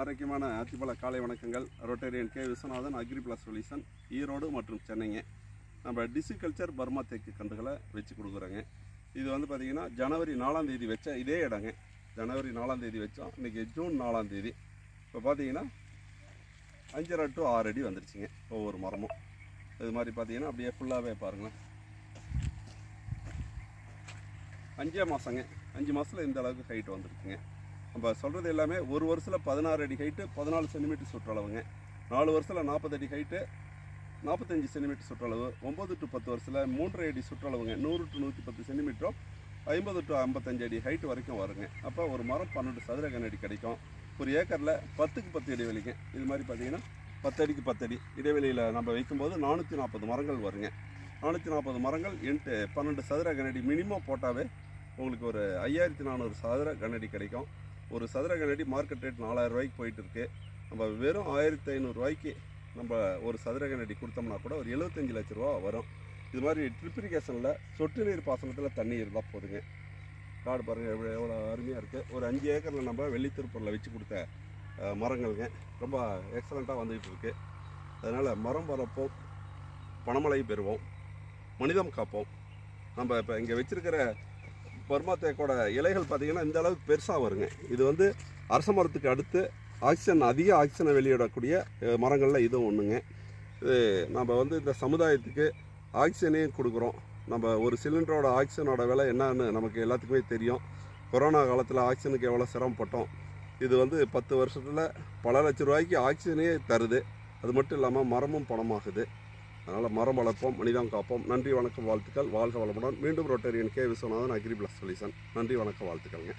ஆரோக்கியமான அத்திப்பழ காலை வணக்கங்கள். Rotarian K. Viswanathan agri plus solution Erode மற்றும் சென்னைங்க. நம்ம டிசிகல்ச்சர் பர்மா தேக்கு கன்றுகளை வச்சு கொடுக்குறோங்க. இது வந்து பார்த்திங்கன்னா ஜனவரி நாலாம் தேதி வச்ச இதே இடங்க. ஜனவரி நாலாம் தேதி வச்சோம். இன்றைக்கி ஜூன் நாலாம் தேதி. இப்போ பார்த்தீங்கன்னா அஞ்சரை டு ஆறு அடி வந்துருச்சுங்க ஒவ்வொரு மரமும். இது மாதிரி பார்த்தீங்கன்னா அப்படியே ஃபுல்லாகவே பாருங்களேன். அஞ்சே மாதங்க அஞ்சு மாதத்தில் இந்த அளவுக்கு ஹைட் வந்துருக்குங்க. நம்ம சொல்கிறது எல்லாமே ஒரு வருஷத்தில் பதினாறு அடி ஹைட்டு பதினாலு சென்டிமீட்டர் சுற்றளவுங்க. நாலு வருஷத்தில் நாற்பது அடி ஹைட்டு நாற்பத்தஞ்சு சென்டிமீட்டர் சுற்றளவு. ஒம்பது டு பத்து வருஷத்தில் மூன்றரை அடி சுற்றளவுங்க. நூறு டு நூற்றி பத்து சென்டிமீட்டரும் ஐம்பது டு ஐம்பத்தஞ்சு அடி ஹைட் வரைக்கும் வருங்க. அப்போ ஒரு மரம் பன்னெண்டு சதுர கண்ணடி கிடைக்கும். ஒரு ஏக்கரில் பத்துக்கு பத்து இடைவெளிங்க. இது மாதிரி பார்த்தீங்கன்னா பத்து அடிக்கு பத்து அடி. இடைவெளியில் நம்ம வைக்கும்போது நானூற்றி நாற்பது மரங்கள் வருங்க. நானூற்றி நாற்பது மரங்கள் எட்டு பன்னெண்டு சதுர கண்ணடி மினிமம் போட்டாவே உங்களுக்கு ஒரு ஐயாயிரத்தி நானூறு சதுர கண்ணடி கிடைக்கும். ஒரு சதுர கண்ணடி மார்க்கெட் ரேட் நாலாயிரம் ரூபாய்க்கு போயிட்டு இருக்கு. நம்ம வெறும் ஆயிரத்தி ஐநூறுரூவாய்க்கு நம்ம ஒரு சதுர கண்ணடி கொடுத்தோம்னா கூட ஒரு எழுபத்தஞ்சு லட்ச ரூபா வரும். இது மாதிரி ட்ரிப்ரிகேஷனில் சொட்டு நீர் பாசனத்தில் தண்ணி இருந்தால் போதுங்க. காடு பாருங்கள் எவ்வளோ எவ்வளோ அருமையாக இருக்குது ஒரு அஞ்சு ஏக்கரில் நம்ம வெள்ளித்திருப்பூரில் வச்சு கொடுத்த மரங்கள்ங்க. ரொம்ப எக்ஸலண்ட்டாக வந்துகிட்டு இருக்குது அதனால் மரம் வளர்ப்போம் பணமழை பெறுவோம் மனிதம் காப்போம். நம்ம இப்போ இங்கே வச்சுருக்கிற பர்மா தேக்கோட இலைகள் பார்த்திங்கன்னா இந்த அளவுக்கு பெருசாக வருங்க. இது வந்து அரச மரத்துக்கு அடுத்து ஆக்சிஜன் அதிக ஆக்சிஜனை வெளியிடக்கூடிய மரங்களில் இதுவும் ஒன்றுங்க இது நம்ம வந்து இந்த சமுதாயத்துக்கு ஆக்சிஜனையும் கொடுக்குறோம். நம்ம ஒரு சிலிண்டரோட ஆக்சிஜனோட விலை என்னன்னு நமக்கு எல்லாத்துக்குமே தெரியும். கொரோனா காலத்தில் ஆக்சிஜனுக்கு எவ்வளோ சிரமப்பட்டோம். இது வந்து பத்து வருஷத்தில் பல லட்ச ரூபாய்க்கு ஆக்சிஜனே தருது. அது மட்டும் இல்லாமல் மரமும் பணமாகுது. அதனால் மரம் வளர்ப்போம் மனிதம் காப்போம். நன்றி வணக்கம் வாழ்த்துக்கள். வாழ்க வளமுடன். மீண்டும் Rotarian K. Viswanathan agri plus solution. நன்றி வணக்கம் வாழ்த்துக்கள்ங்க.